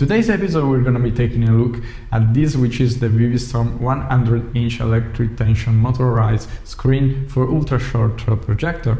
Today's episode we're going to be taking a look at this which is the Vividstorm 100 inch electric tension motorized screen for ultra short throw projector.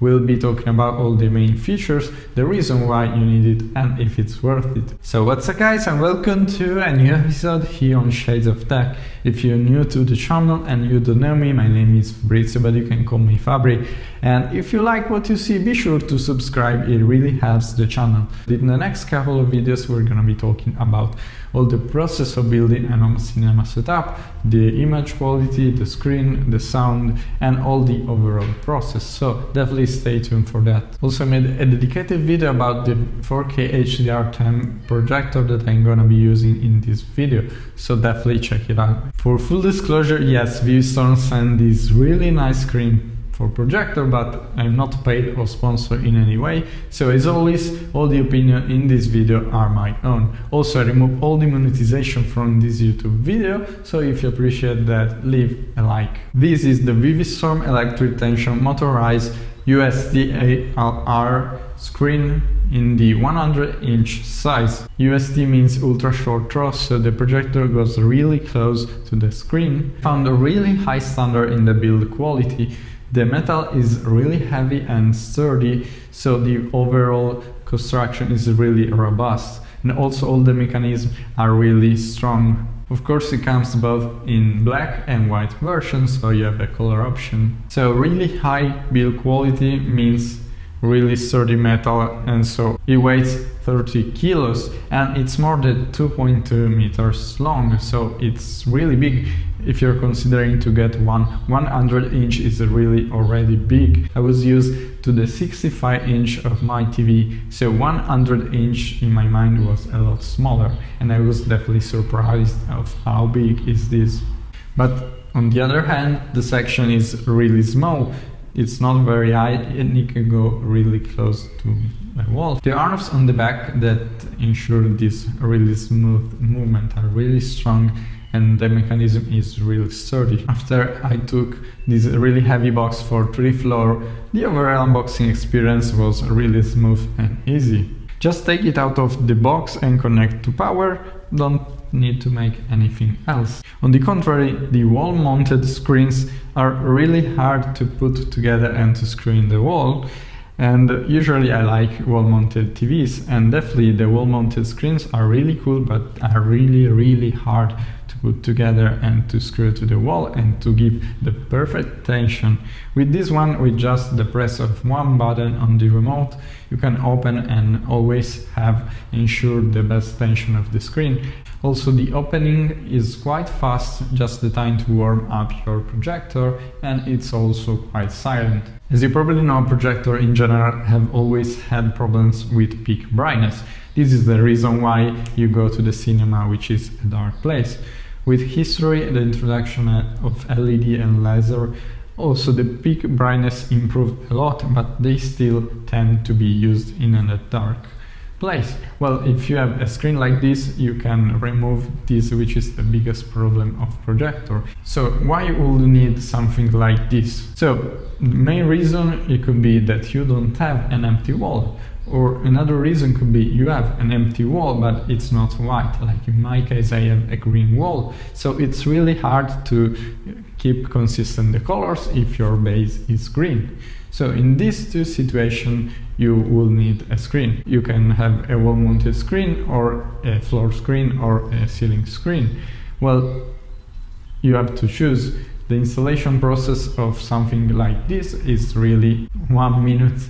We'll be talking about all the main features, the reason why you need it and if it's worth it. So what's up guys and welcome to a new episode here on Shades of Tech. If you're new to the channel and you don't know me, my name is Fabrizio but you can call me Fabri. And if you like what you see, be sure to subscribe, it really helps the channel. In the next couple of videos we're gonna be talking about all the process of building an home cinema setup, the image quality, the screen, the sound and all the overall process. So definitely stay tuned for that. Also made a dedicated video about the 4K HDR10 projector that I'm gonna be using in this video. So definitely check it out. For full disclosure, yes, Vividstorm sent this really nice screen for projector but I'm not paid or sponsored in any way so as always all the opinion in this video are my own also I remove all the monetization from this YouTube video so if you appreciate that leave a like this is the Vividstorm electric tension motorized UST-AR screen in the 100 inch size. UST means ultra short throw, so the projector goes really close to the screen. Found a really high standard in the build quality. The metal is really heavy and sturdy, so the overall construction is really robust. And also all the mechanisms are really strong. Of course it comes both in black and white versions, so you have a color option. So really high build quality means really sturdy metal and so it weighs 30 kilos and it's more than 2.2 meters long so it's really big. If you're considering to get one 100 inch is really already big. I was used to the 65 inch of my tv so 100 inch in my mind was a lot smaller and i was definitely surprised of how big is this. But on the other hand the section is really small it's not very high and it can go really close to the wall. The arms on the back that ensure this really smooth movement are really strong and the mechanism is really sturdy. After I took this really heavy box for 3 floor, the overall unboxing experience was really smooth and easy. Just take it out of the box and connect to power, don't need to make anything else. On the contrary, the wall-mounted screens are really hard to put together and to screw in the wall. And usually I like wall-mounted TVs and definitely the wall-mounted screens are really cool but are really really hard to put together and to screw to the wall and to give the perfect tension. With this one, with just the press of one button on the remote, you can open and always have ensured the best tension of the screen. Also the opening is quite fast, just the time to warm up your projector and it's also quite silent. As you probably know, projector in general have always had problems with peak brightness. This is the reason why you go to the cinema, which is a dark place. With history, the introduction of LED and laser, also the peak brightness improved a lot, but they still tend to be used in a dark place. Well, if you have a screen like this, you can remove this, which is the biggest problem of projector. So why would you need something like this? So the main reason it could be that you don't have an empty wall. Or another reason could be you have an empty wall, but it's not white. Like in my case, I have a green wall. So it's really hard to keep consistent the colors if your base is green. So in these two situations, you will need a screen. You can have a wall-mounted screen or a floor screen or a ceiling screen. Well, you have to choose. The installation process of something like this is really one minute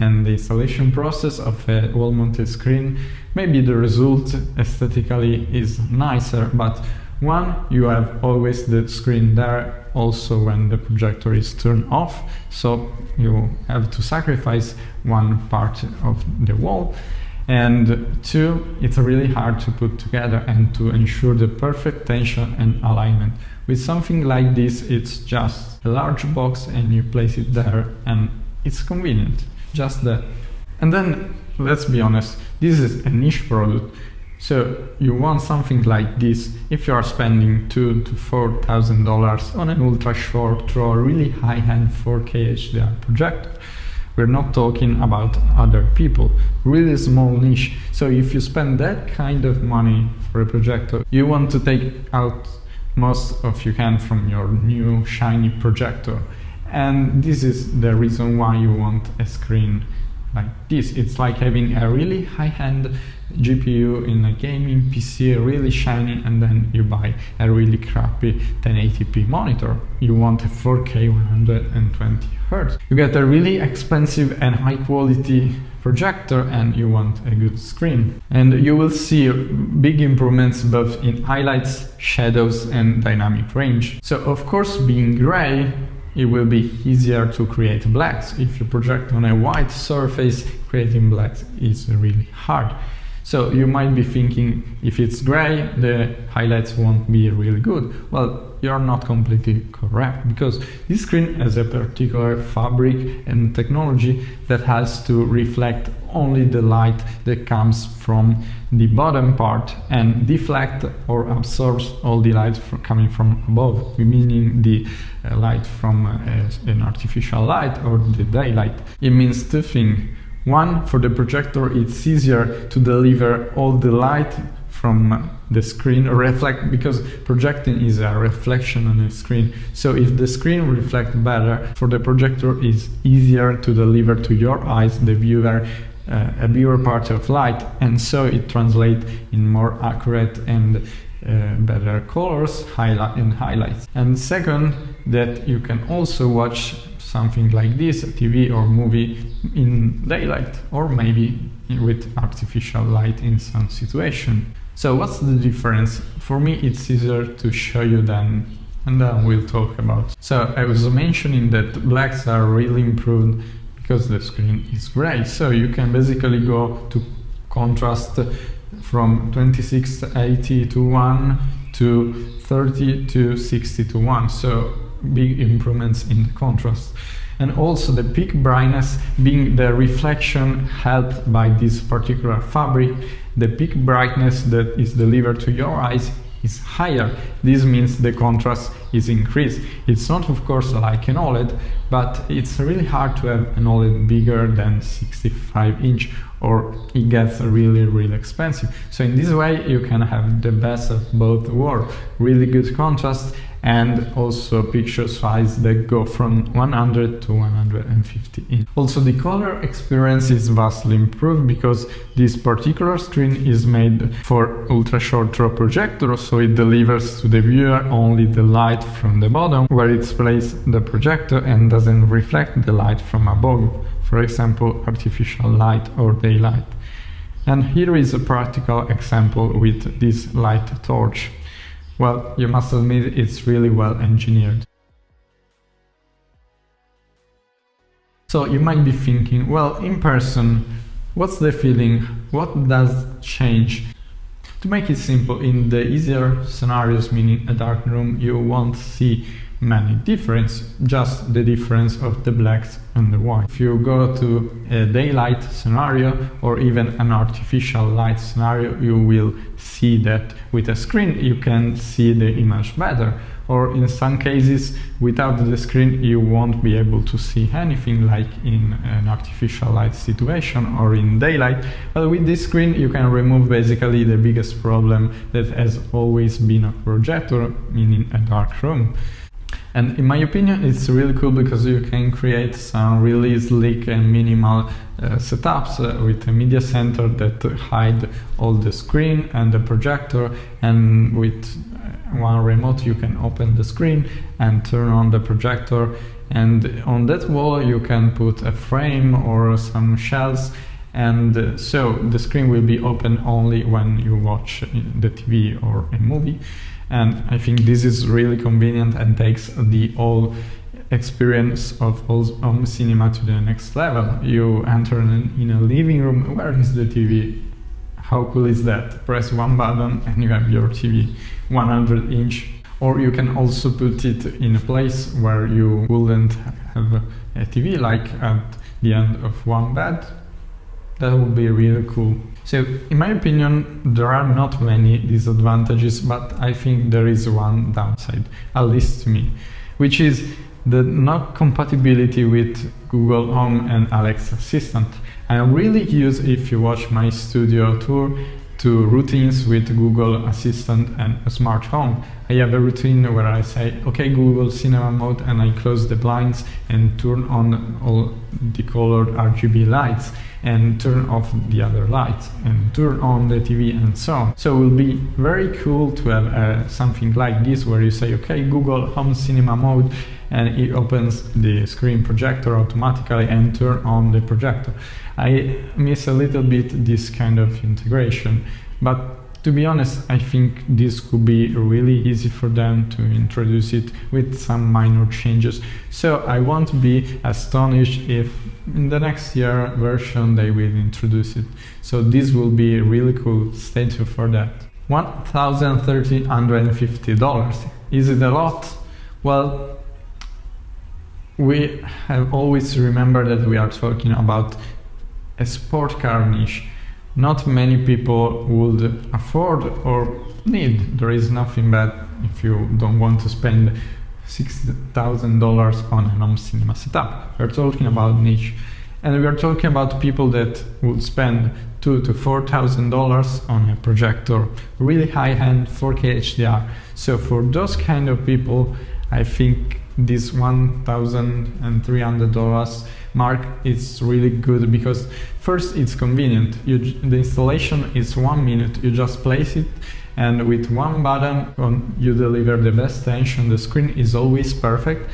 and the installation process of a wall-mounted screen, maybe the result aesthetically is nicer, but one, you have always the screen there also when the projector is turned off, so you have to sacrifice one part of the wall. And two, it's really hard to put together and to ensure the perfect tension and alignment. With something like this, it's just a large box and you place it there and it's convenient just that. And then, let's be honest, this is a niche product. So you want something like this if you are spending two to four thousand dollars on an ultra short throw really high-end 4K HDR projector. We're not talking about other people. Really small niche. So if you spend that kind of money for a projector, you want to take out most of you can from your new shiny projector. And this is the reason why you want a screen like this. It's like having a really high-end GPU in a gaming PC, really shiny, and then you buy a really crappy 1080p monitor. You want a 4K 120 Hz. You get a really expensive and high quality projector and you want a good screen. And you will see big improvements both in highlights, shadows and dynamic range. So of course being gray it will be easier to create blacks. If you project on a white surface, creating blacks is really hard. So you might be thinking if it's gray, the highlights won't be really good. Well, you're not completely correct because this screen has a particular fabric and technology that has to reflect only the light that comes from the bottom part and deflect or absorbs all the light from coming from above, meaning the uh, light from uh, an artificial light or the daylight. It means two things one, for the projector, it's easier to deliver all the light from the screen reflect because projecting is a reflection on a screen. So if the screen reflects better for the projector is easier to deliver to your eyes the viewer uh, a viewer part of light and so it translates in more accurate and uh, better colors highlight and highlights. And second that you can also watch something like this, a TV or movie in daylight, or maybe with artificial light in some situation. So what's the difference? For me it's easier to show you than and then we'll talk about. So I was mentioning that blacks are really improved because the screen is gray. So you can basically go to contrast from 2680 to 1 to 30 to 60 to 1. So big improvements in contrast. And also the peak brightness being the reflection helped by this particular fabric, the peak brightness that is delivered to your eyes is higher. This means the contrast is increased. It's not of course like an OLED, but it's really hard to have an OLED bigger than 65 inch or it gets really really expensive. So in this way you can have the best of both worlds, really good contrast and also picture size that go from 100 to 150 inch. Also the color experience is vastly improved because this particular screen is made for ultra short throw projector so it delivers to the viewer only the light from the bottom where it's placed the projector and doesn't reflect the light from above, for example artificial light or daylight. And here is a practical example with this light torch. Well, you must admit it's really well engineered. So you might be thinking, well, in person, what's the feeling? What does change? To make it simple, in the easier scenarios, meaning a dark room, you won't see many difference, just the difference of the blacks and the white. If you go to a daylight scenario or even an artificial light scenario, you will see that with a screen you can see the image better. Or in some cases, without the screen, you won't be able to see anything like in an artificial light situation or in daylight. But with this screen, you can remove basically the biggest problem that has always been a projector, meaning a dark room. And in my opinion, it's really cool because you can create some really sleek and minimal uh, setups uh, with a media center that hide all the screen and the projector. And with uh, one remote you can open the screen and turn on the projector. And on that wall you can put a frame or some shells. And uh, so the screen will be open only when you watch the TV or a movie and I think this is really convenient and takes the whole experience of home um, cinema to the next level. You enter in a living room, where is the TV? How cool is that? Press one button and you have your TV 100 inch. Or you can also put it in a place where you wouldn't have a TV, like at the end of one bed. That would be really cool. So, in my opinion, there are not many disadvantages, but I think there is one downside, at least to me, which is the not compatibility with Google Home and Alexa Assistant. I really use if you watch my studio tour to routines with Google Assistant and a smart home. I have a routine where I say, okay, Google Cinema mode, and I close the blinds and turn on all the colored RGB lights and turn off the other lights and turn on the TV and so on. So it will be very cool to have uh, something like this where you say, okay, Google Home Cinema mode, and it opens the screen projector automatically and turn on the projector. I miss a little bit this kind of integration, but to be honest, I think this could be really easy for them to introduce it with some minor changes. So I won't be astonished if in the next year version they will introduce it. So this will be a really cool. Stay tuned for that. $1,350. Is it a lot? Well, we have always remembered that we are talking about a sport car niche. Not many people would afford or need. There is nothing bad if you don't want to spend $6,000 on a home cinema setup. We're talking about niche. And we are talking about people that would spend two to four thousand dollars on a projector, really high-end 4K HDR. So for those kind of people, I think this $1,300 mark is really good because first it's convenient. You, the installation is one minute. You just place it and with one button on, you deliver the best tension. The screen is always perfect.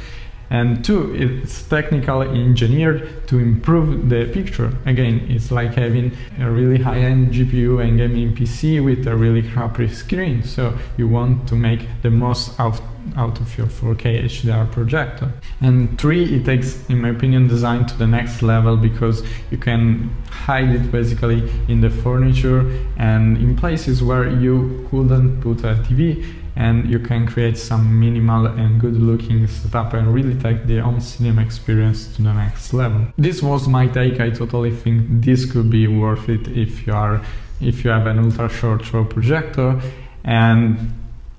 And two, it's technically engineered to improve the picture. Again, it's like having a really high-end GPU and gaming PC with a really crappy screen. So you want to make the most out out of your 4K HDR projector. And three, it takes, in my opinion, design to the next level because you can hide it basically in the furniture and in places where you couldn't put a TV and you can create some minimal and good looking setup and really take the home cinema experience to the next level. This was my take. I totally think this could be worth it if you are if you have an ultra short throw projector. And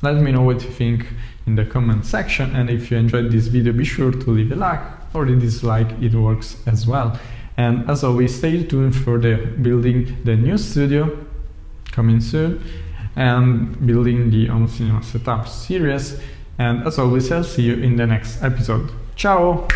let me know what you think in the comment section. And if you enjoyed this video be sure to leave a like or a dislike. It works as well. And as always stay tuned for the building the new studio coming soon and building the home cinema setup series. And as always I'll see you in the next episode. Ciao